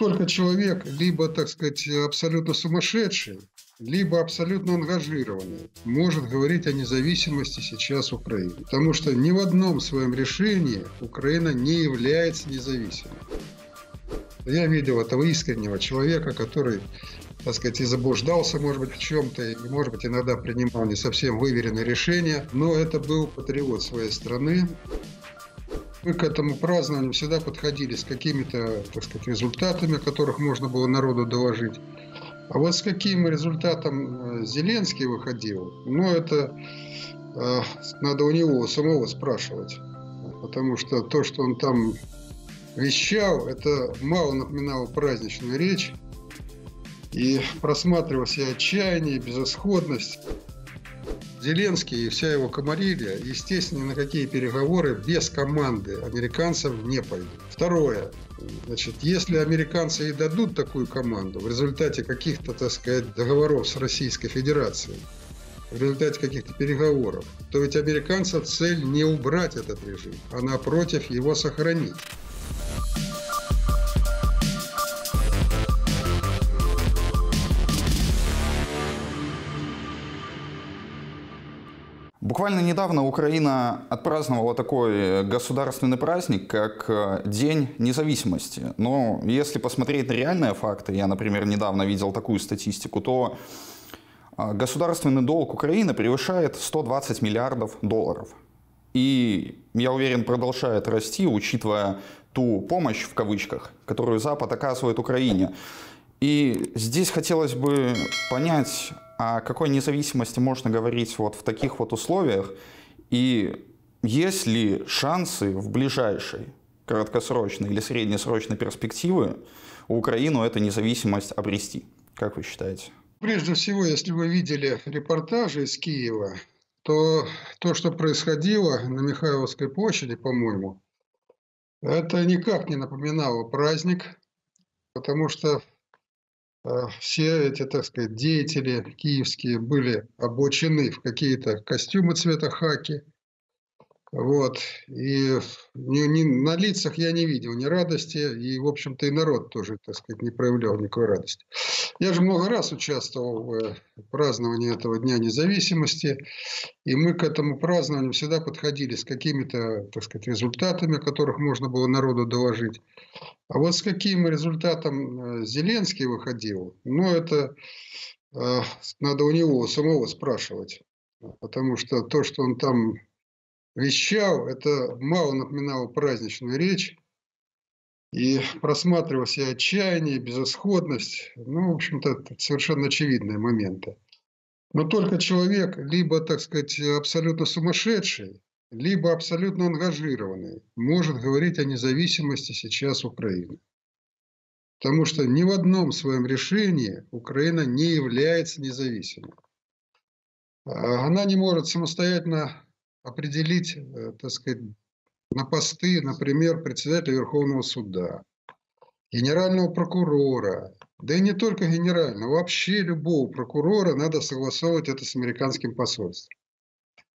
Только человек, либо, так сказать, абсолютно сумасшедший, либо абсолютно ангажированный, может говорить о независимости сейчас Украины. Потому что ни в одном своем решении Украина не является независимой. Я видел этого искреннего человека, который, так сказать, и заблуждался, может быть, в чем-то, и, может быть, иногда принимал не совсем выверенные решения, но это был патриот своей страны, мы к этому празднованию всегда подходили с какими-то, так сказать, результатами, которых можно было народу доложить. А вот с каким результатом э, Зеленский выходил, ну, это э, надо у него самого спрашивать. Потому что то, что он там вещал, это мало напоминало праздничную речь. И просматривалось и отчаяние, и безысходность. Зеленский и вся его комарилья, естественно, на какие переговоры без команды американцев не пойдут. Второе. Значит, если американцы и дадут такую команду в результате каких-то, так сказать, договоров с Российской Федерацией, в результате каких-то переговоров, то ведь американцев цель не убрать этот режим, а напротив его сохранить. Буквально недавно Украина отпраздновала такой э, государственный праздник, как э, День независимости. Но если посмотреть на реальные факты, я, например, недавно видел такую статистику, то э, государственный долг Украины превышает 120 миллиардов долларов. И, я уверен, продолжает расти, учитывая ту помощь, в кавычках, которую Запад оказывает Украине. И здесь хотелось бы понять, о какой независимости можно говорить вот в таких вот условиях? И есть ли шансы в ближайшей краткосрочной или среднесрочной перспективы у Украину эту независимость обрести? Как вы считаете? Прежде всего, если вы видели репортажи из Киева, то то, что происходило на Михайловской площади, по-моему, это никак не напоминало праздник, потому что все эти, так сказать, деятели киевские были обучены в какие-то костюмы цвета хаки. Вот. И ни, ни, на лицах я не видел ни радости, и, в общем-то, и народ тоже, так сказать, не проявлял никакой радости. Я же много раз участвовал в э, праздновании этого Дня независимости, и мы к этому празднованию всегда подходили с какими-то, так сказать, результатами, которых можно было народу доложить. А вот с каким результатом э, Зеленский выходил, ну, это э, надо у него самого спрашивать. Потому что то, что он там вещал, это мало напоминало праздничную речь. И просматривалось и отчаяние, и безысходность. Ну, в общем-то, совершенно очевидные моменты. Но только человек, либо, так сказать, абсолютно сумасшедший, либо абсолютно ангажированный, может говорить о независимости сейчас Украины. Потому что ни в одном своем решении Украина не является независимой. А она не может самостоятельно определить, э, так сказать, на посты, например, председателя Верховного суда, генерального прокурора, да и не только генерального, вообще любого прокурора надо согласовывать это с американским посольством.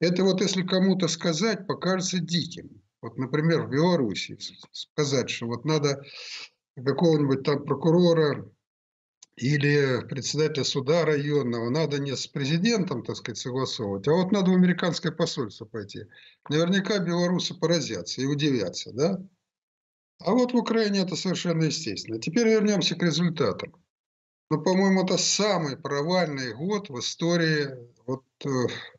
Это вот если кому-то сказать, покажется диким. Вот, например, в Беларуси сказать, что вот надо какого-нибудь там прокурора или председателя суда районного надо не с президентом, так сказать, согласовывать, а вот надо в американское посольство пойти. Наверняка белорусы поразятся и удивятся, да? А вот в Украине это совершенно естественно. Теперь вернемся к результатам. Ну, по-моему, это самый провальный год в истории, вот э,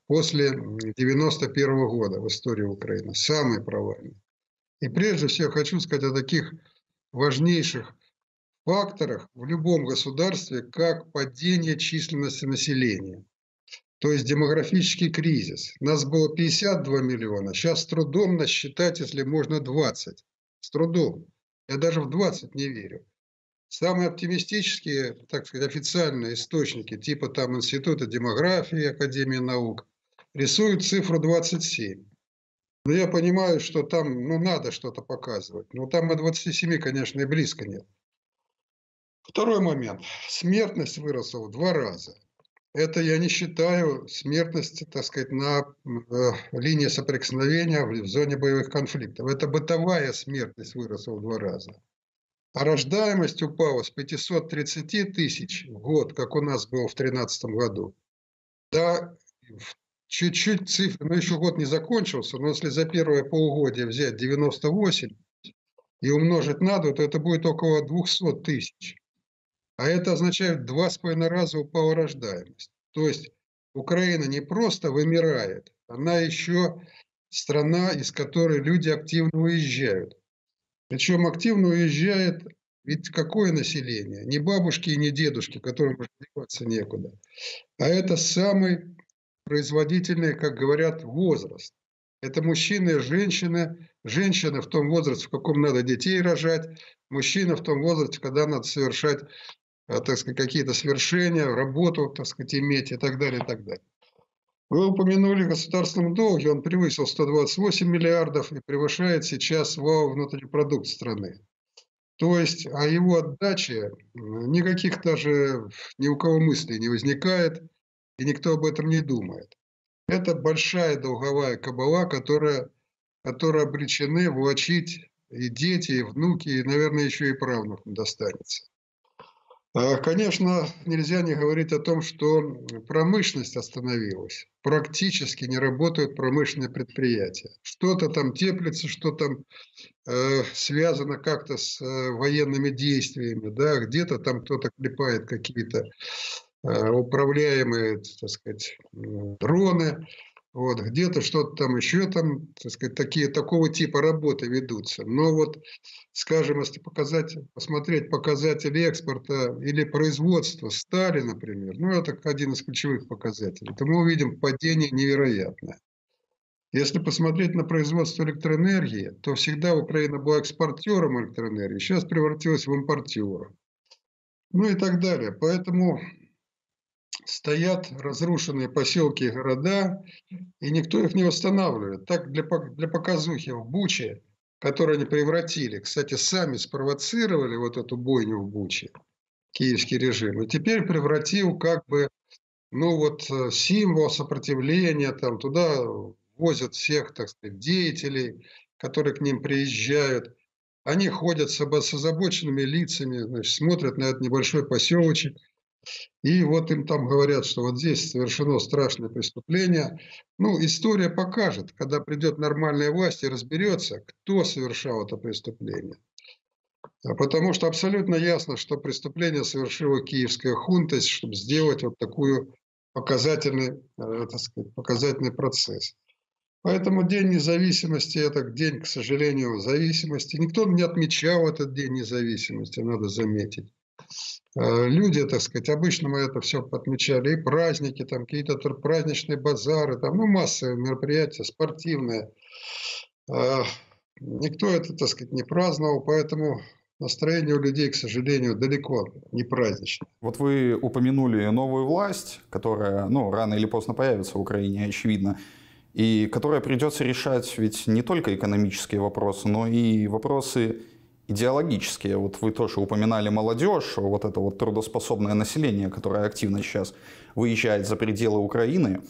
после 91 -го года в истории Украины. Самый провальный. И прежде всего хочу сказать о таких важнейших факторах в любом государстве, как падение численности населения. То есть демографический кризис. Нас было 52 миллиона, сейчас с трудом насчитать, если можно, 20. С трудом. Я даже в 20 не верю. Самые оптимистические, так сказать, официальные источники, типа там Института демографии, Академии наук, рисуют цифру 27. Но я понимаю, что там ну, надо что-то показывать. Но там и 27, конечно, и близко нет. Второй момент. Смертность выросла в два раза. Это я не считаю смертность, так сказать, на э, линии соприкосновения в, в зоне боевых конфликтов. Это бытовая смертность выросла в два раза. А рождаемость упала с 530 тысяч в год, как у нас было в 2013 году, до чуть-чуть цифры, но еще год не закончился, но если за первое полугодие взять 98 и умножить на 2, то это будет около 200 тысяч. А это означает два с половиной раза упала рождаемость. То есть Украина не просто вымирает, она еще страна, из которой люди активно уезжают. Причем активно уезжает ведь какое население? Не бабушки и не дедушки, которым развиваться некуда. А это самый производительный, как говорят, возраст. Это мужчины и женщины. Женщины в том возрасте, в каком надо детей рожать. Мужчина в том возрасте, когда надо совершать э, так сказать, какие-то свершения, работу, так сказать, иметь и так далее, и так далее. Вы упомянули государственном долге, он превысил 128 миллиардов и превышает сейчас валовый внутренний продукт страны. То есть о его отдаче никаких даже ни у кого мыслей не возникает, и никто об этом не думает. Это большая долговая кабала, которая, которая обречены влачить и дети, и внуки, и, наверное, еще и правнукам достанется. А, конечно, нельзя не говорить о том, что промышленность остановилась. Практически не работают промышленные предприятия. Что-то там теплится, что там э, связано как-то с э, военными действиями. Да? Где-то там кто-то клепает какие-то э, управляемые, так сказать, дроны. Вот, где-то что-то там еще там, так сказать, такие, такого типа работы ведутся. Но вот, скажем, если показать, посмотреть показатели экспорта или производства стали, например, ну, это один из ключевых показателей, то мы увидим падение невероятное. Если посмотреть на производство электроэнергии, то всегда Украина была экспортером электроэнергии, сейчас превратилась в импортера. Ну и так далее. Поэтому стоят разрушенные поселки и города, и никто их не восстанавливает. Так для, для показухи в Буче, которую они превратили, кстати, сами спровоцировали вот эту бойню в Буче, киевский режим, и теперь превратил как бы, ну вот, э, символ сопротивления, там туда возят всех, так сказать, деятелей, которые к ним приезжают. Они ходят с озабоченными лицами, значит, смотрят на этот небольшой поселочек – и вот им там говорят, что вот здесь совершено страшное преступление. Ну, история покажет, когда придет нормальная власть и разберется, кто совершал это преступление. А потому что абсолютно ясно, что преступление совершила киевская хунта, чтобы сделать вот такую показательный, э, так сказать, показательный процесс. Поэтому День независимости – это день, к сожалению, зависимости. Никто не отмечал этот День независимости, надо заметить. Э, люди, так сказать, обычно мы это все отмечали, и праздники, там какие-то праздничные базары, там, ну, массовые мероприятия, спортивные. Э, никто это, так сказать, не праздновал, поэтому настроение у людей, к сожалению, далеко не праздничное. Вот вы упомянули новую власть, которая, ну, рано или поздно появится в Украине, очевидно, и которая придется решать ведь не только экономические вопросы, но и вопросы идеологические. Вот вы тоже упоминали молодежь, вот это вот трудоспособное население, которое активно сейчас выезжает за пределы Украины.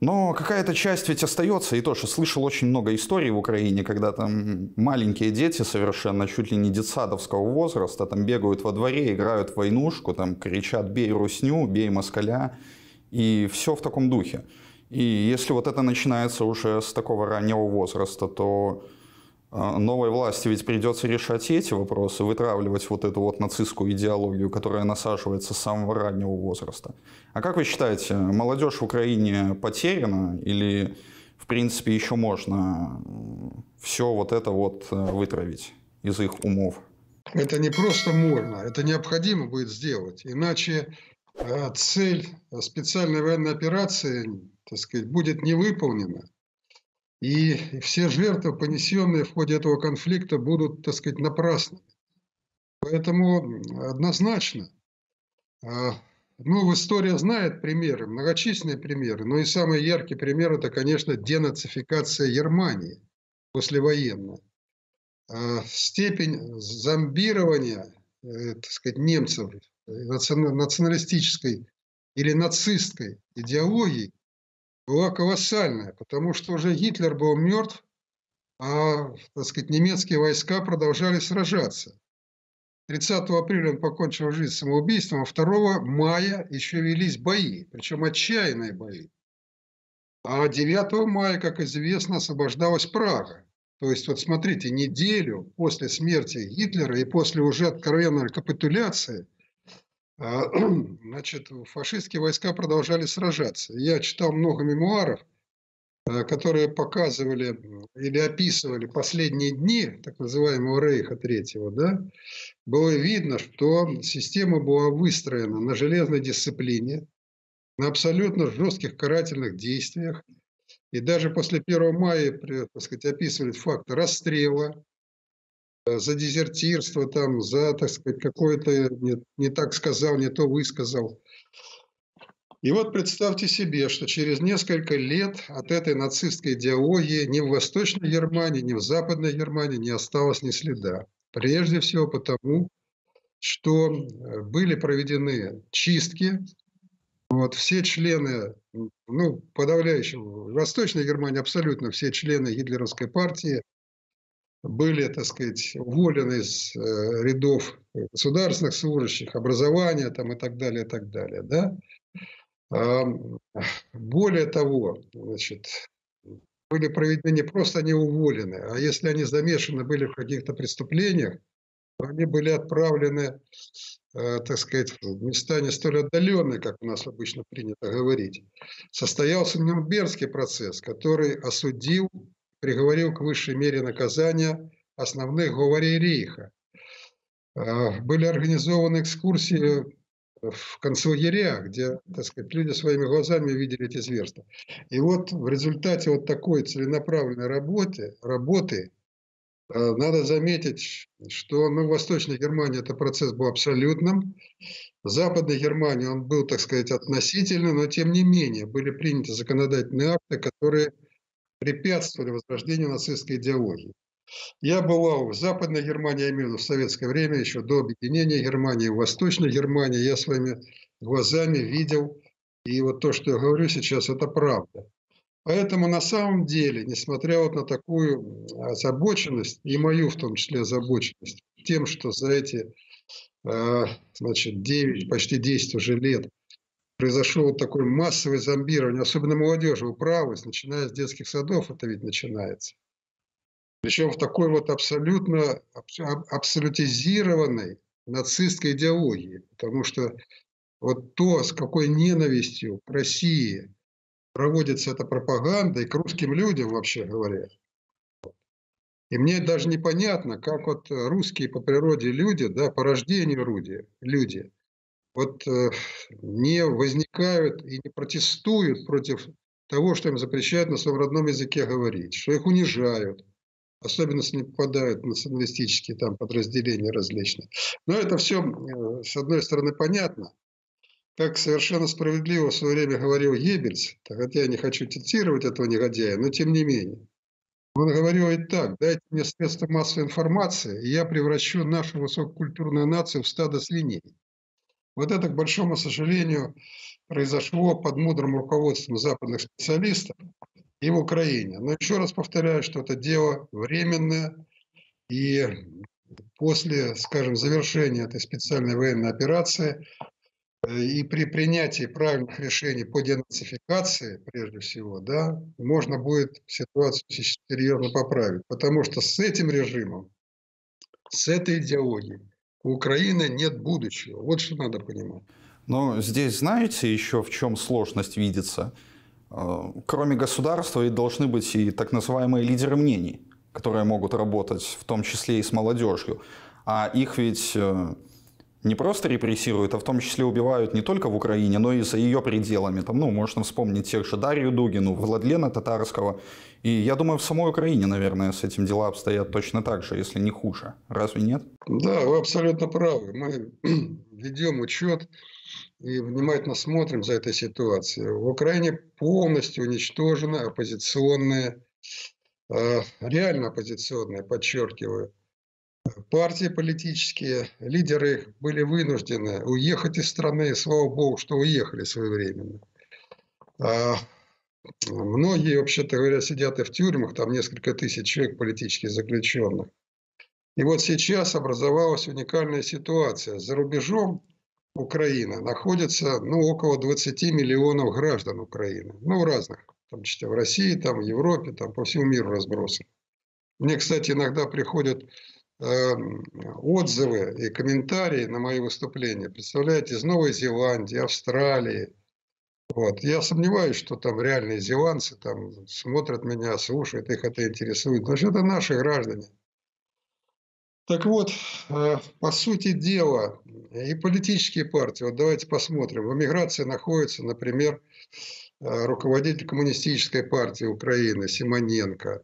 Но какая-то часть ведь остается, и тоже слышал очень много историй в Украине, когда там маленькие дети совершенно чуть ли не детсадовского возраста там бегают во дворе, играют в войнушку, там кричат «бей русню», «бей москаля», и все в таком духе. И если вот это начинается уже с такого раннего возраста, то новой власти ведь придется решать эти вопросы, вытравливать вот эту вот нацистскую идеологию, которая насаживается с самого раннего возраста. А как вы считаете, молодежь в Украине потеряна или, в принципе, еще можно все вот это вот э, вытравить из их умов? Это не просто можно, это необходимо будет сделать. Иначе э, цель специальной военной операции так сказать, будет не выполнена. И все жертвы, понесенные в ходе этого конфликта, будут, так сказать, напрасны. Поэтому однозначно, а, ну, история знает примеры, многочисленные примеры, но и самый яркий пример – это, конечно, денацификация Германии послевоенная. А, степень зомбирования, э, так сказать, немцев националистической или нацистской идеологии была колоссальная, потому что уже Гитлер был мертв, а, так сказать, немецкие войска продолжали сражаться. 30 апреля он покончил жизнь самоубийством, а 2 мая еще велись бои, причем отчаянные бои. А 9 мая, как известно, освобождалась Прага. То есть, вот смотрите, неделю после смерти Гитлера и после уже откровенной капитуляции, значит, фашистские войска продолжали сражаться. Я читал много мемуаров, а, которые показывали или описывали последние дни так называемого Рейха Третьего, да, было видно, что система была выстроена на железной дисциплине, на абсолютно жестких карательных действиях, и даже после 1 мая, так сказать, описывали факты расстрела, э, за дезертирство, там, за, так сказать, какое-то не, не так сказал, не то высказал. И вот представьте себе, что через несколько лет от этой нацистской идеологии ни в Восточной Германии, ни в Западной Германии не осталось ни следа. Прежде всего потому, что были проведены чистки вот, все члены, ну, подавляющего, в Восточной Германии абсолютно все члены гитлеровской партии были, так сказать, уволены из э, рядов государственных служащих, образования там и так далее, и так далее, да. Более того, значит, были проведены не просто они уволены, а если они замешаны были в каких-то преступлениях, они были отправлены Э, так сказать, в места не столь отдаленные, как у нас обычно принято говорить, состоялся Нюрнбергский процесс, который осудил, приговорил к высшей мере наказания основных говорей Рейха. Э, были организованы экскурсии в концлагерях, где, так сказать, люди своими глазами видели эти зверства. И вот в результате вот такой целенаправленной работы, работы надо заметить, что ну, в Восточной Германии это процесс был абсолютным. В Западной Германии он был, так сказать, относительным, но тем не менее были приняты законодательные акты, которые препятствовали возрождению нацистской идеологии. Я бывал в Западной Германии, я в в советское время, еще до объединения Германии, в Восточной Германии, я своими глазами видел, и вот то, что я говорю сейчас, это правда. Поэтому на самом деле, несмотря вот на такую озабоченность, и мою в том числе озабоченность, тем, что за эти э, значит, 9, почти 10 уже лет произошел вот такое массовое зомбирование, особенно молодежи, правы, начиная с детских садов это ведь начинается. Причем в такой вот абсолютно абсолютизированной нацистской идеологии. Потому что вот то, с какой ненавистью к России проводится эта пропаганда и к русским людям, вообще говоря. И мне даже непонятно, как вот русские по природе люди, да, по рождению люди, люди вот э, не возникают и не протестуют против того, что им запрещают на своем родном языке говорить, что их унижают, особенно если не попадают в националистические там подразделения различные. Но это все, э, с одной стороны, понятно, как совершенно справедливо в свое время говорил Геббельс, хотя я не хочу цитировать этого негодяя, но тем не менее. Он говорил и так, дайте мне средства массовой информации, и я превращу нашу высококультурную нацию в стадо свиней. Вот это, к большому сожалению, произошло под мудрым руководством западных специалистов и в Украине. Но еще раз повторяю, что это дело временное, и после, скажем, завершения этой специальной военной операции и при принятии правильных решений по денацификации, прежде всего, да, можно будет ситуацию серьезно поправить. Потому что с этим режимом, с этой идеологией у Украины нет будущего. Вот что надо понимать. Но здесь, знаете, еще в чем сложность видится? Э, кроме государства и должны быть и так называемые лидеры мнений, которые могут работать в том числе и с молодежью. А их ведь э, не просто репрессируют, а в том числе убивают не только в Украине, но и за ее пределами. Там, ну, можно вспомнить тех же Дарью Дугину, Владлена Татарского. И я думаю, в самой Украине, наверное, с этим дела обстоят точно так же, если не хуже. Разве нет? Да, вы абсолютно правы. Мы ведем учет и внимательно смотрим за этой ситуацией. В Украине полностью уничтожены оппозиционные, э, реально оппозиционные, подчеркиваю, партии политические, лидеры были вынуждены уехать из страны, слава богу, что уехали своевременно. А многие, вообще-то говоря, сидят и в тюрьмах, там несколько тысяч человек политических заключенных. И вот сейчас образовалась уникальная ситуация. За рубежом Украины находится ну, около 20 миллионов граждан Украины. Ну, разных, числе в России, там, в Европе, там, по всему миру разбросаны. Мне, кстати, иногда приходят отзывы и комментарии на мои выступления. Представляете, из Новой Зеландии, Австралии. Вот. Я сомневаюсь, что там реальные зеландцы там смотрят меня, слушают, их это интересует. Что это наши граждане. Так вот, э, по сути дела, и политические партии, вот давайте посмотрим, в эмиграции находится, например, э, руководитель коммунистической партии Украины Симоненко.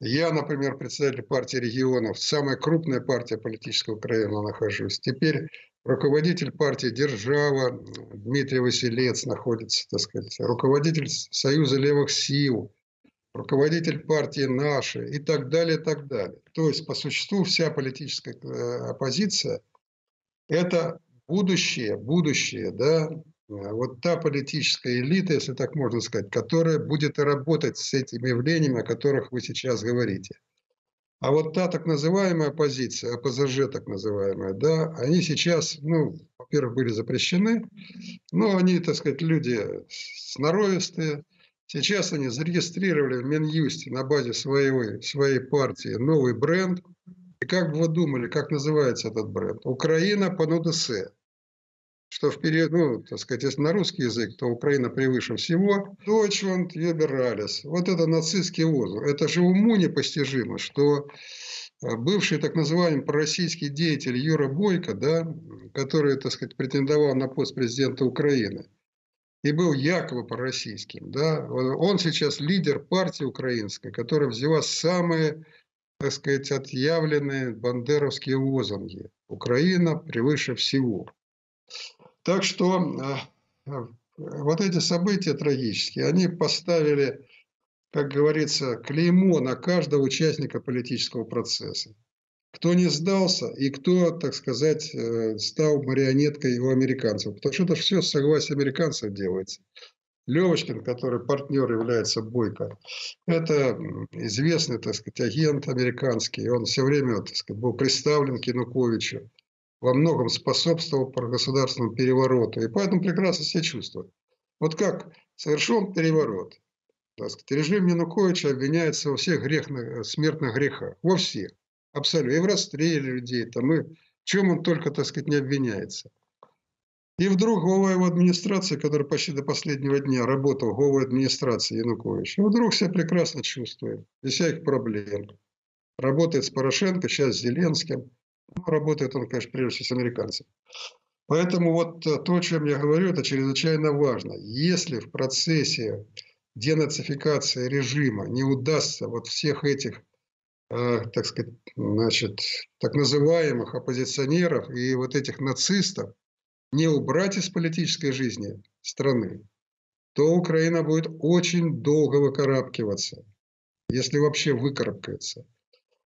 Я, например, председатель партии регионов, самая крупная партия политической Украины нахожусь. Теперь руководитель партии «Держава» Дмитрий Василец находится, так сказать, руководитель Союза левых сил руководитель партии «Наши» и так далее, и так далее. То есть, по существу, вся политическая э, оппозиция – это будущее, будущее, да, вот та политическая элита, если так можно сказать, которая будет работать с этими явлениями, о которых вы сейчас говорите. А вот та так называемая оппозиция, ОПЗЖ так называемая, да, они сейчас, ну, во-первых, были запрещены, но они, так сказать, люди сноровистые, Сейчас они зарегистрировали в Минюсте на базе своей, своей партии новый бренд. И как бы вы думали, как называется этот бренд? Украина по НУДС. Что в период, ну, так сказать, если на русский язык, то Украина превыше всего. Deutschland über alles. Вот это нацистский лозунг. Это же уму непостижимо, что э, бывший так называемый пророссийский деятель Юра Бойко, да, который, так сказать, претендовал на пост президента Украины – и был якобы пророссийским. Да? Он сейчас лидер партии украинской, которая взяла самые, так сказать, отъявленные бандеровские лозунги. Украина превыше всего. Так что э, вот эти события трагические, они поставили, как говорится, клеймо на каждого участника политического процесса кто не сдался и кто, так сказать, э, стал марионеткой у американцев. Потому что это все с согласия американцев делается. Левочкин, который партнер является Бойко, это известный, так сказать, агент американский. Он все время, так сказать, был представлен Кинуковичу, во многом способствовал государственному перевороту. И поэтому прекрасно себя чувствует. Вот как совершен переворот. Так сказать, режим Януковича обвиняется во всех грехных, смертных грехах. Во всех. Абсолютно. И в расстреле людей, там, и в чем он только, так сказать, не обвиняется. И вдруг глава его администрации, который почти до последнего дня работал главой администрации Януковича, вдруг себя прекрасно чувствует, без всяких проблем. Работает с Порошенко, сейчас с Зеленским. Ну, работает он, конечно, прежде всего с американцами. Поэтому вот то, о чем я говорю, это чрезвычайно важно. Если в процессе денацификации режима не удастся вот всех этих Э, так сказать, значит, так называемых оппозиционеров и вот этих нацистов не убрать из политической жизни страны, то Украина будет очень долго выкарабкиваться, если вообще выкарабкается.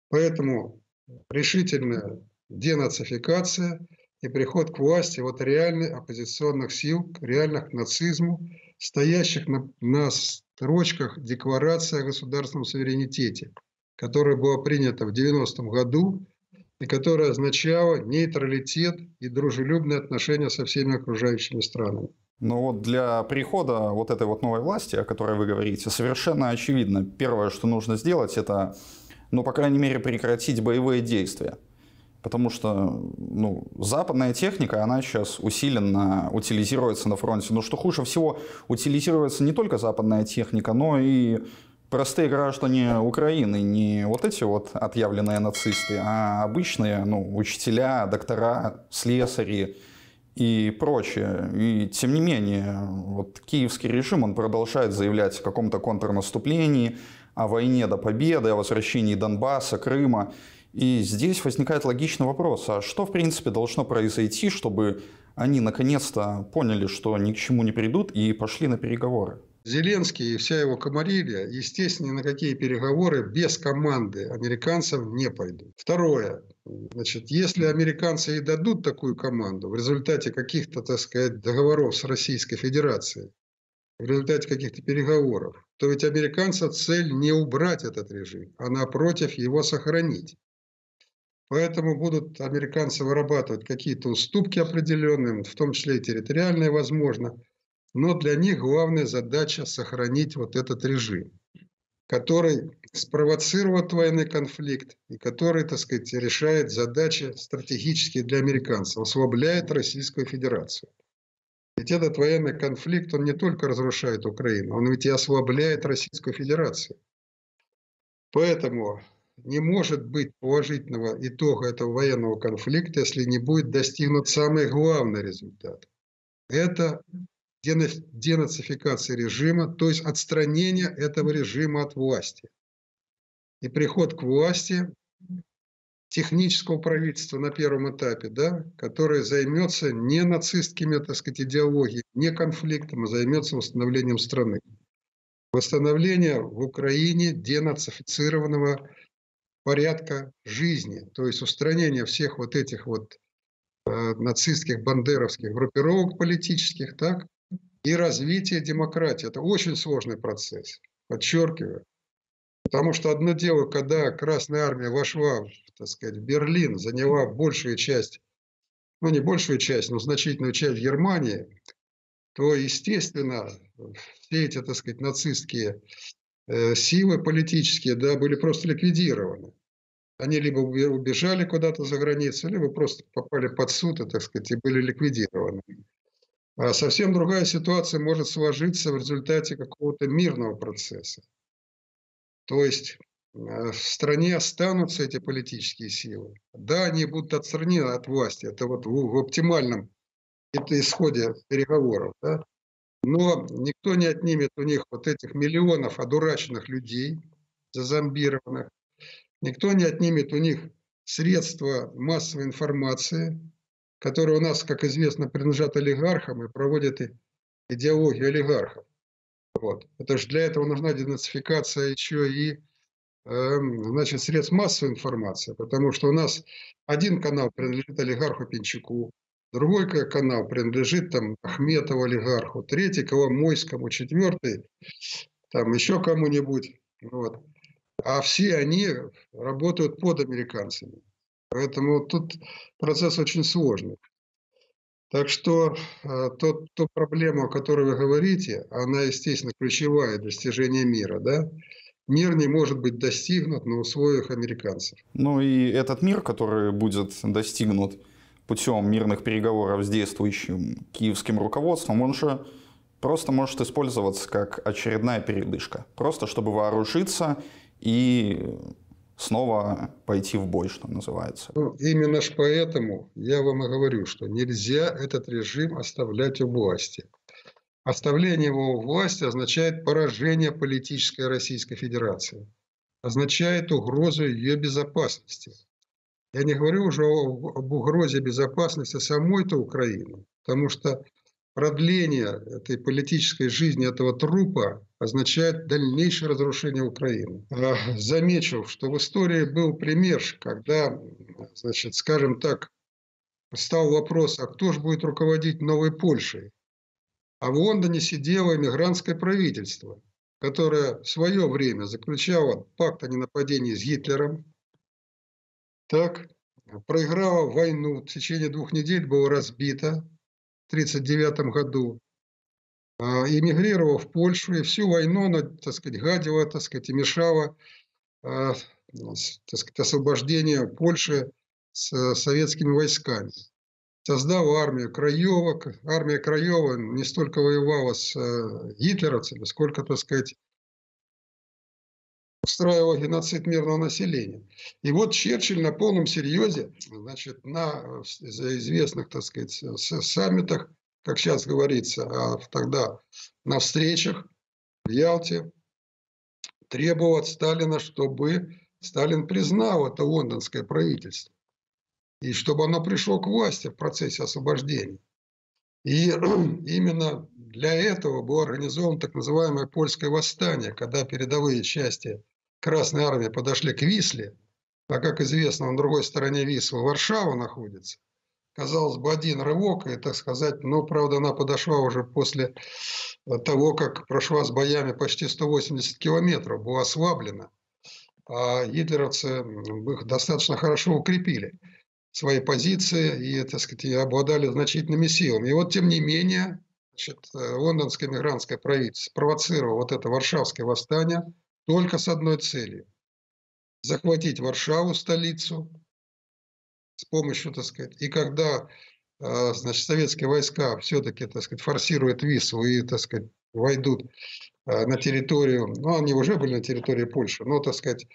Поэтому решительная денацификация и приход к власти вот реальных оппозиционных сил, реальных к нацизму, стоящих на, на строчках декларации о государственном суверенитете – которая была принята в 90-м году и которая означала нейтралитет и дружелюбные отношения со всеми окружающими странами. Но вот для прихода вот этой вот новой власти, о которой вы говорите, совершенно очевидно. Первое, что нужно сделать, это, ну, по крайней мере, прекратить боевые действия. Потому что ну, западная техника, она сейчас усиленно утилизируется на фронте. Но что хуже всего, утилизируется не только западная техника, но и простые граждане Украины, не вот эти вот отъявленные нацисты, а обычные ну, учителя, доктора, слесари и прочее. И тем не менее, вот киевский режим, он продолжает заявлять о каком-то контрнаступлении, о войне до победы, о возвращении Донбасса, Крыма. И здесь возникает логичный вопрос, а что в принципе должно произойти, чтобы они наконец-то поняли, что ни к чему не придут и пошли на переговоры? Зеленский и вся его комарилья, естественно, ни на какие переговоры без команды американцев не пойдут. Второе. Значит, если американцы и дадут такую команду в результате каких-то, так сказать, договоров с Российской Федерацией, в результате каких-то переговоров, то ведь американцев цель не убрать этот режим, а напротив его сохранить. Поэтому будут американцы вырабатывать какие-то уступки определенные, в том числе и территориальные, возможно. Но для них главная задача сохранить вот этот режим, который спровоцирует военный конфликт и который, так сказать, решает задачи стратегические для американцев, ослабляет Российскую Федерацию. Ведь этот военный конфликт, он не только разрушает Украину, он ведь и ослабляет Российскую Федерацию. Поэтому не может быть положительного итога этого военного конфликта, если не будет достигнут самый главный результат. Это денацификация режима, то есть отстранение этого режима от власти. И приход к власти технического правительства на первом этапе, да, которое займется не нацистскими, так сказать, идеологией, не конфликтом, а займется восстановлением страны. Восстановление в Украине денацифицированного порядка жизни, то есть устранение всех вот этих вот э, нацистских, бандеровских группировок политических, так, и развитие демократии. Это очень сложный процесс, подчеркиваю. Потому что одно дело, когда Красная Армия вошла, так сказать, в Берлин, заняла большую часть, ну не большую часть, но значительную часть Германии, то, естественно, все эти, так сказать, нацистские э, силы политические, да, были просто ликвидированы. Они либо убежали куда-то за границу, либо просто попали под суд и, так сказать, и были ликвидированы. А совсем другая ситуация может сложиться в результате какого-то мирного процесса. То есть э, в стране останутся эти политические силы. Да, они будут отстранены от власти. Это вот в, в оптимальном это исходе переговоров. Да? Но никто не отнимет у них вот этих миллионов одураченных людей, зазомбированных. Никто не отнимет у них средства массовой информации, которые у нас, как известно, принадлежат олигархам и проводят идеологию олигархов. Вот. Это же для этого нужна денацификация еще и э, значит, средств массовой информации, потому что у нас один канал принадлежит олигарху Пинчуку, другой канал принадлежит там Ахметову олигарху, третий Коломойскому, четвертый там еще кому-нибудь. Вот. А все они работают под американцами. Поэтому тут процесс очень сложный. Так что э, тот, ту проблему, о которой вы говорите, она, естественно, ключевая достижение мира. Да? Мир не может быть достигнут на условиях американцев. Ну и этот мир, который будет достигнут путем мирных переговоров с действующим киевским руководством, он же просто может использоваться как очередная передышка. Просто чтобы вооружиться и снова пойти в бой, что называется. Ну, именно ж поэтому я вам и говорю, что нельзя этот режим оставлять у власти. Оставление его у власти означает поражение политической Российской Федерации, означает угрозу ее безопасности. Я не говорю уже об угрозе безопасности самой-то Украины, потому что продление этой политической жизни этого трупа означает дальнейшее разрушение Украины. А, замечу, что в истории был пример, когда, значит, скажем так, стал вопрос, а кто же будет руководить новой Польшей? А в Лондоне сидело иммигрантское правительство, которое в свое время заключало пакт о ненападении с Гитлером, так, проиграло войну, в течение двух недель было разбито, 1939 году, а, эмигрировал в Польшу и всю войну она, так сказать, гадила, так сказать, и мешала а, так сказать, освобождению Польши с советскими войсками. Создал армию Краева. Армия Краева не столько воевала с э, гитлеровцами, сколько, так сказать, устраивал геноцид мирного населения. И вот Черчилль на полном серьезе, значит, на известных, так сказать, саммитах, как сейчас говорится, а тогда на встречах в Ялте, требовал от Сталина, чтобы Сталин признал это лондонское правительство. И чтобы оно пришло к власти в процессе освобождения. И именно для этого было организовано так называемое польское восстание, когда передовые части Красной Армии подошли к Висле, а как известно, на другой стороне Вислы Варшава находится. Казалось бы, один рывок, и, так сказать, но, правда, она подошла уже после того, как прошла с боями почти 180 километров, была ослаблена. а гитлеровцы их достаточно хорошо укрепили свои позиции и, так сказать, и обладали значительными силами. И вот, тем не менее, значит, э, лондонское мигрантское правительство спровоцировало вот это Варшавское восстание только с одной целью – захватить Варшаву, столицу, с помощью, так сказать, и когда э, значит, советские войска все-таки, так сказать, форсируют Вису и, так сказать, войдут э, на территорию, ну, они уже были на территории Польши, но, так сказать,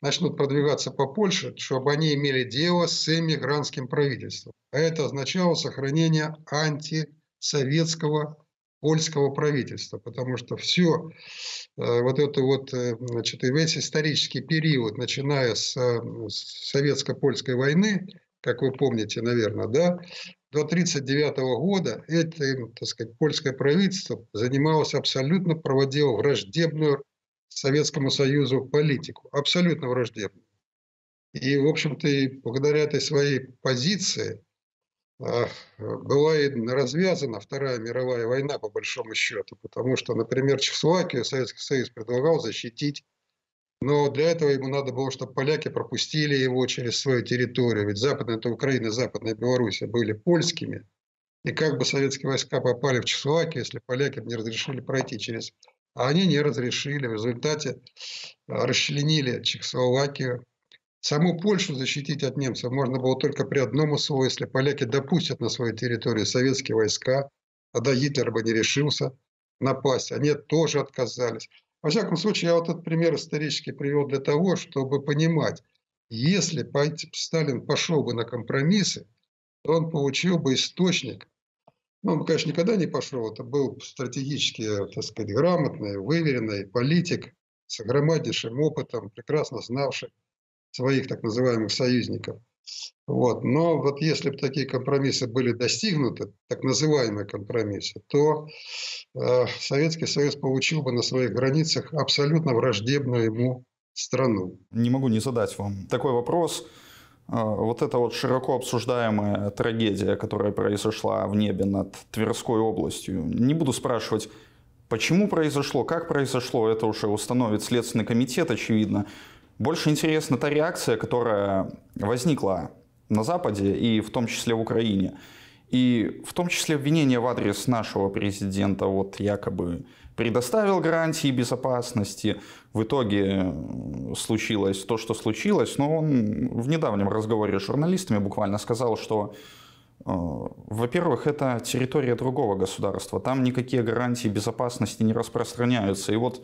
начнут продвигаться по Польше, чтобы они имели дело с эмигрантским правительством. А это означало сохранение антисоветского польского правительства, потому что все э, вот это вот, э, значит, весь исторический период, начиная с, с советско-польской войны, как вы помните, наверное, да, до 1939 года это, так сказать, польское правительство занималось абсолютно, проводило враждебную Советскому Союзу политику, абсолютно враждебную. И, в общем-то, и благодаря этой своей позиции была и развязана Вторая мировая война, по большому счету, потому что, например, Чехословакию Советский Союз предлагал защитить но для этого ему надо было, чтобы поляки пропустили его через свою территорию. Ведь Западная это Украина, Западная Белоруссия были польскими. И как бы советские войска попали в Чехословакию, если поляки не разрешили пройти через... А они не разрешили. В результате а, расчленили Чехословакию. Саму Польшу защитить от немцев можно было только при одном условии, если поляки допустят на свою территорию советские войска. Тогда Гитлер бы не решился напасть. Они тоже отказались. Во всяком случае, я вот этот пример исторически привел для того, чтобы понимать, если Сталин пошел бы на компромиссы, то он получил бы источник. Ну, он, конечно, никогда не пошел. Это был стратегически, так сказать, грамотный, выверенный политик с огромнейшим опытом, прекрасно знавший своих так называемых союзников. Вот. Но вот если бы такие компромиссы были достигнуты, так называемые компромиссы, то э, Советский Союз получил бы на своих границах абсолютно враждебную ему страну. Не могу не задать вам такой вопрос. Э, вот эта вот широко обсуждаемая трагедия, которая произошла в небе над Тверской областью, не буду спрашивать, почему произошло, как произошло, это уже установит Следственный комитет, очевидно. Больше интересна та реакция, которая возникла на Западе и в том числе в Украине. И в том числе обвинение в адрес нашего президента, вот якобы предоставил гарантии безопасности. В итоге случилось то, что случилось. Но он в недавнем разговоре с журналистами буквально сказал, что, э, во-первых, это территория другого государства. Там никакие гарантии безопасности не распространяются. И вот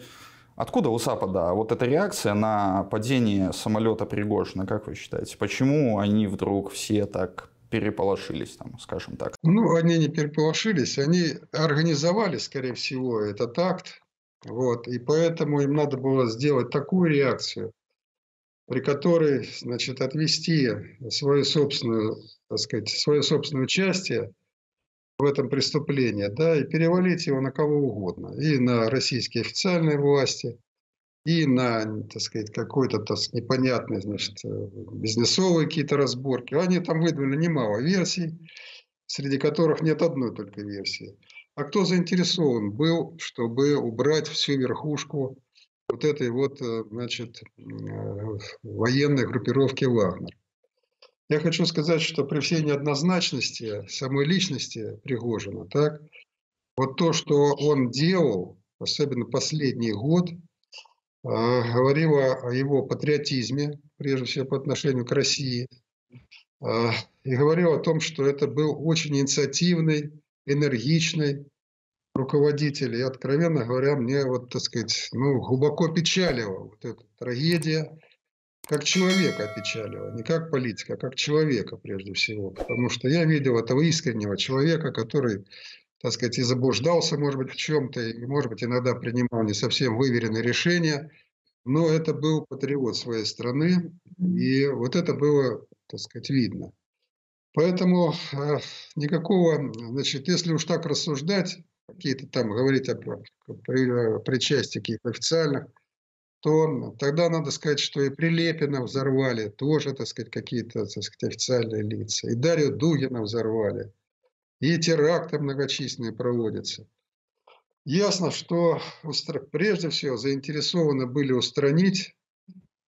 Откуда у Запада вот эта реакция на падение самолета Пригожина, как вы считаете? Почему они вдруг все так переполошились, там, скажем так? Ну, они не переполошились, они организовали, скорее всего, этот акт, вот, и поэтому им надо было сделать такую реакцию, при которой, значит, отвести свою собственную, так сказать, свое собственное участие в этом преступлении, да, и перевалить его на кого угодно. И на российские официальные власти, и на, так сказать, какой-то непонятный, значит, бизнесовые какие-то разборки. Они там выдвинули немало версий, среди которых нет одной только версии. А кто заинтересован был, чтобы убрать всю верхушку вот этой вот, э, значит, э, военной группировки «Вагнер»? Я хочу сказать, что при всей неоднозначности самой личности Пригожина, так, вот то, что он делал, особенно последний год, э, говорило о его патриотизме, прежде всего по отношению к России, э, и говорило о том, что это был очень инициативный, энергичный руководитель. И, откровенно говоря, мне, вот, так сказать, ну, глубоко печалила вот эта трагедия, как человека опечалило, не как политика, а как человека прежде всего. Потому что я видел этого искреннего человека, который, так сказать, и заблуждался, может быть, в чем-то, и, может быть, иногда принимал не совсем выверенные решения, но это был патриот своей страны, и вот это было, так сказать, видно. Поэтому э, никакого, значит, если уж так рассуждать, какие-то там говорить о причастии каких-то официальных то тогда надо сказать, что и Прилепина взорвали, тоже, так сказать, какие-то, так сказать, официальные лица. И Дарью Дугина взорвали. И теракты многочисленные проводятся. Ясно, что прежде всего заинтересованы были устранить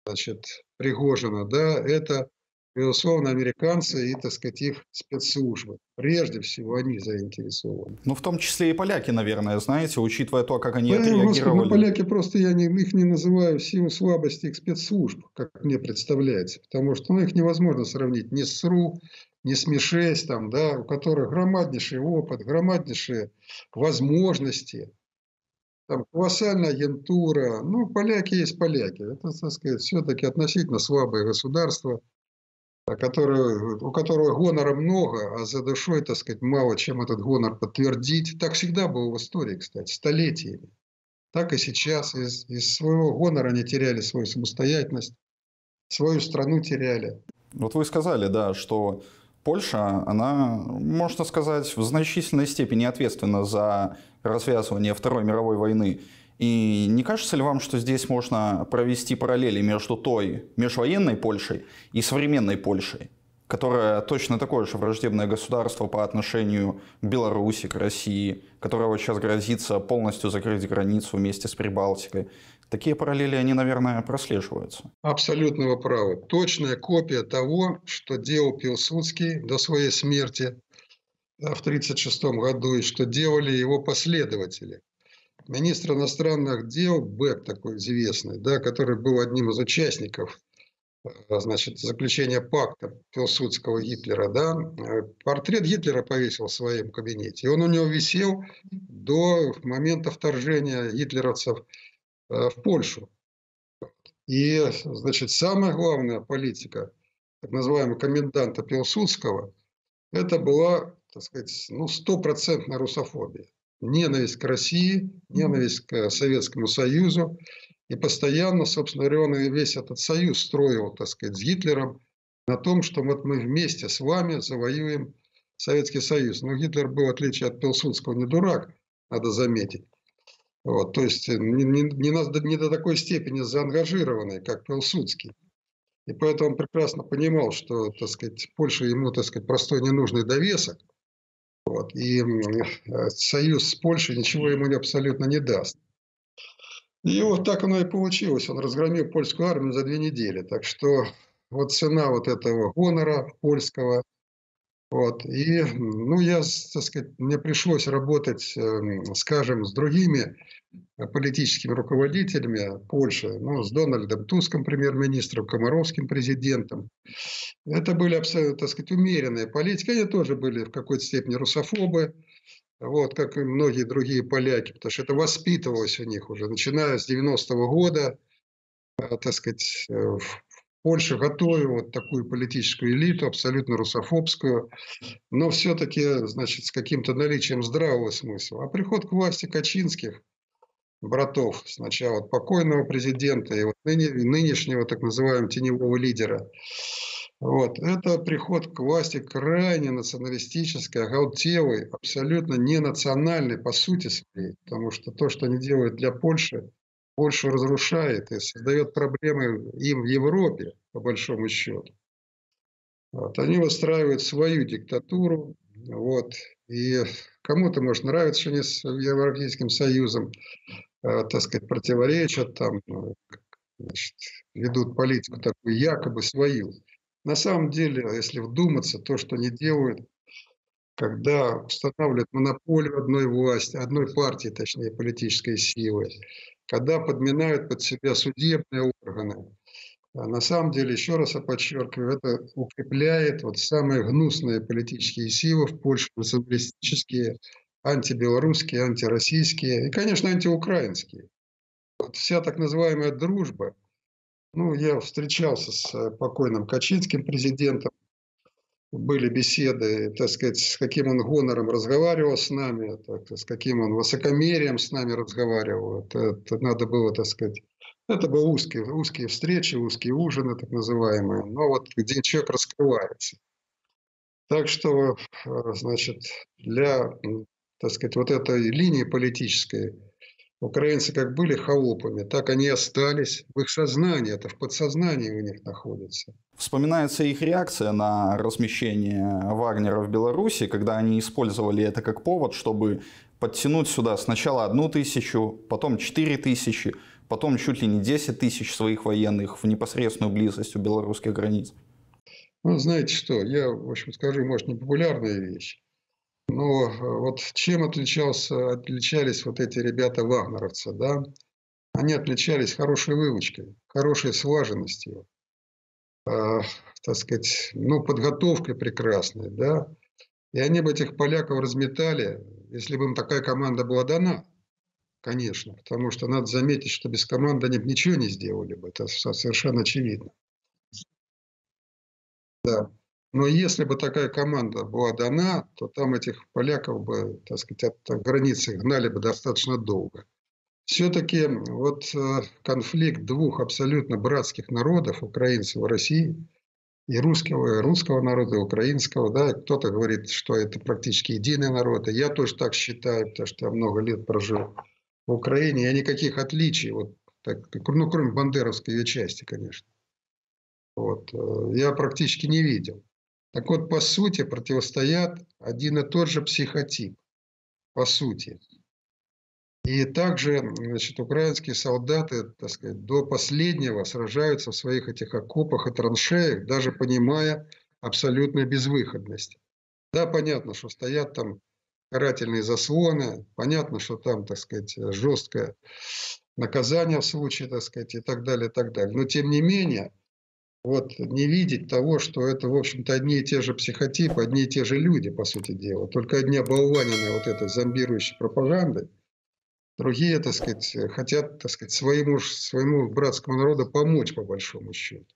значит, Пригожина, да, это безусловно, американцы и, так сказать, их спецслужбы. Прежде всего, они заинтересованы. Ну, в том числе и поляки, наверное, знаете, учитывая то, как они да, отреагировали. Господи, ну, поляки просто, я не, их не называю в силу слабости их спецслужб, как мне представляется. Потому что ну, их невозможно сравнить ни с РУ, ни с МИ-6, там, да, у которых громаднейший опыт, громаднейшие возможности, там колоссальная агентура. Ну, поляки есть поляки. Это, так сказать, все-таки относительно слабое государство – который, у которого гонора много, а за душой, так сказать, мало чем этот гонор подтвердить. Так всегда было в истории, кстати, столетиями. Так и сейчас. Из, из своего гонора они теряли свою самостоятельность, свою страну теряли. Вот вы сказали, да, что Польша, она, можно сказать, в значительной степени ответственна за развязывание Второй мировой войны. И не кажется ли вам, что здесь можно провести параллели между той межвоенной Польшей и современной Польшей, которая точно такое же враждебное государство по отношению к Беларуси, к России, которая вот сейчас грозится полностью закрыть границу вместе с Прибалтикой? Такие параллели, они, наверное, прослеживаются. Абсолютно вы правы. Точная копия того, что делал Пилсудский до своей смерти в 1936 году и что делали его последователи министр иностранных дел Бек, такой известный, да, который был одним из участников э, значит, заключения пакта Пилсудского Гитлера, да, э, портрет Гитлера повесил в своем кабинете. И он у него висел до момента вторжения гитлеровцев э, в Польшу. И, значит, самая главная политика так называемого коменданта Пилсудского, это была, так сказать, ну, стопроцентная русофобия ненависть к России, ненависть к Советскому Союзу. И постоянно, собственно говоря, он весь этот союз строил, так сказать, с Гитлером на том, что вот мы вместе с вами завоюем Советский Союз. Но Гитлер был, в отличие от Пилсудского, не дурак, надо заметить. Вот, то есть не, не, не, не до такой степени заангажированный, как Пилсудский. И поэтому он прекрасно понимал, что, так сказать, Польша ему, так сказать, простой ненужный довесок – вот. И э, союз с Польшей ничего ему абсолютно не даст. И вот так оно и получилось. Он разгромил польскую армию за две недели. Так что вот цена вот этого гонора польского. Вот. И, ну, я, так сказать, мне пришлось работать, эм, скажем, с другими политическими руководителями Польши, ну, с Дональдом Туском, премьер-министром, Комаровским президентом. Это были абсолютно, так сказать, умеренные политики. Они тоже были в какой-то степени русофобы, вот, как и многие другие поляки, потому что это воспитывалось у них уже, начиная с 90-го года, э, так сказать, в Польше готовила вот такую политическую элиту, абсолютно русофобскую, но все-таки, значит, с каким-то наличием здравого смысла. А приход к власти Качинских – братов, сначала покойного президента и вот ныне, нынешнего так называемого теневого лидера. Вот. Это приход к власти крайне националистической, оголтелый, абсолютно не национальный по сути своей, потому что то, что они делают для Польши, Польшу разрушает и создает проблемы им в Европе, по большому счету. Вот. Они выстраивают свою диктатуру, вот. И кому-то может нравиться, что они с Европейским Союзом, э, так сказать, противоречат, там, ну, значит, ведут политику такую якобы свою. На самом деле, если вдуматься, то, что они делают, когда устанавливают монополию одной власти, одной партии, точнее, политической силы, когда подминают под себя судебные органы, а на самом деле, еще раз я подчеркиваю, это укрепляет вот самые гнусные политические силы в Польше, националистические, антибелорусские, антироссийские и, конечно, антиукраинские. Вот вся так называемая дружба. Ну, я встречался с э, покойным Качинским президентом, были беседы, так сказать, с каким он гонором разговаривал с нами, так, с каким он высокомерием с нами разговаривал. Это, это надо было, так сказать, это были узкие, узкие встречи, узкие ужины, так называемые, но вот где человек раскрывается. Так что, э, значит, для, так сказать, вот этой линии политической, украинцы как были холопами, так они остались в их сознании, это в подсознании у них находится. Вспоминается их реакция на размещение Вагнера в Беларуси, когда они использовали это как повод, чтобы подтянуть сюда сначала одну тысячу, потом четыре тысячи, потом чуть ли не 10 тысяч своих военных в непосредственную близость у белорусских границ. Ну, знаете что, я, в общем, скажу, может, непопулярная вещь, но э, вот чем отличался, отличались вот эти ребята-вагнеровцы, да? Они отличались хорошей выучкой, хорошей слаженностью, э, так сказать, ну, подготовкой прекрасной, да? И они бы этих поляков разметали, если бы им такая команда была дана, конечно. Потому что надо заметить, что без команды они бы ничего не сделали бы. Это совершенно очевидно. Да. Но если бы такая команда была дана, то там этих поляков бы, так сказать, от границы гнали бы достаточно долго. Все-таки вот э, конфликт двух абсолютно братских народов, украинцев и России, и русского, и русского народа, и украинского, да, кто-то говорит, что это практически единый народ, и я тоже так считаю, потому что я много лет прожил в Украине, я никаких отличий, вот, так, ну, кроме бандеровской ее части, конечно, вот, э, я практически не видел. Так вот, по сути, противостоят один и тот же психотип, по сути. И также значит, украинские солдаты так сказать, до последнего сражаются в своих этих окопах и траншеях, даже понимая абсолютную безвыходность. Да, понятно, что стоят там карательные заслоны, понятно, что там, так сказать, жесткое наказание в случае, так сказать, и так далее, и так далее. Но тем не менее, вот не видеть того, что это, в общем-то, одни и те же психотипы, одни и те же люди, по сути дела. Только одни оболваненные вот этой зомбирующей пропагандой – Другие, так сказать, хотят, так сказать, своему, своему братскому народу помочь, по большому счету.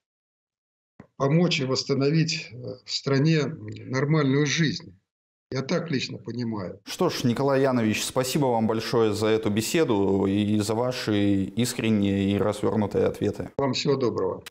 Помочь и восстановить э, в стране нормальную жизнь. Я так лично понимаю. Что ж, Николай Янович, спасибо вам большое за эту беседу и за ваши искренние и развернутые ответы. Вам всего доброго.